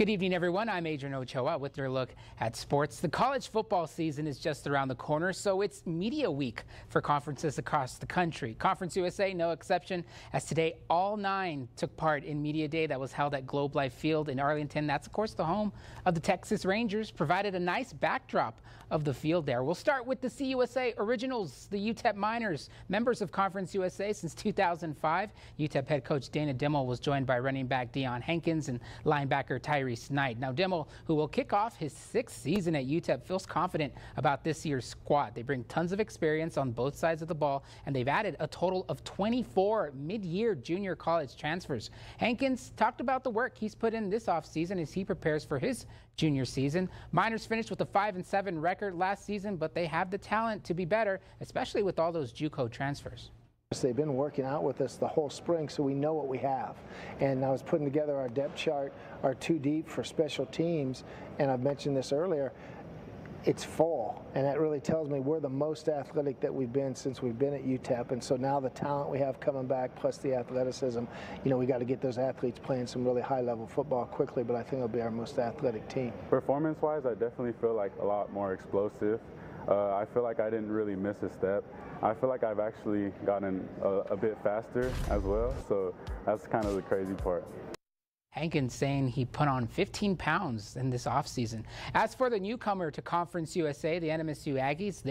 Good evening, everyone. I'm Adrian Ochoa with your look at sports. The college football season is just around the corner, so it's media week for conferences across the country. Conference USA, no exception, as today all nine took part in Media Day that was held at Globe Life Field in Arlington. That's, of course, the home of the Texas Rangers, provided a nice backdrop of the field there. We'll start with the CUSA Originals, the UTEP Miners, members of Conference USA since 2005. UTEP head coach Dana Dimel was joined by running back Deion Hankins and linebacker Tyree Now, Dimel, who will kick off his sixth season at UTEP, feels confident about this year's squad. They bring tons of experience on both sides of the ball, and they've added a total of 24 mid-year junior college transfers. Hankins talked about the work he's put in this offseason as he prepares for his junior season. Miners finished with a 5 and 7 record last season, but they have the talent to be better, especially with all those JUCO transfers. They've been working out with us the whole spring, so we know what we have. And I was putting together our depth chart, our two deep for special teams, and I've mentioned this earlier. It's full, and that really tells me we're the most athletic that we've been since we've been at UTEP. And so now the talent we have coming back, plus the athleticism, you know, we got to get those athletes playing some really high-level football quickly. But I think it'll be our most athletic team. Performance-wise, I definitely feel like a lot more explosive. Uh, I feel like I didn't really miss a step. I feel like I've actually gotten a, a bit faster as well, so that's kind of the crazy part. Hankins saying he put on 15 pounds in this offseason. As for the newcomer to Conference USA, the NMSU Aggies, they're